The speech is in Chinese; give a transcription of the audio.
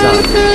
下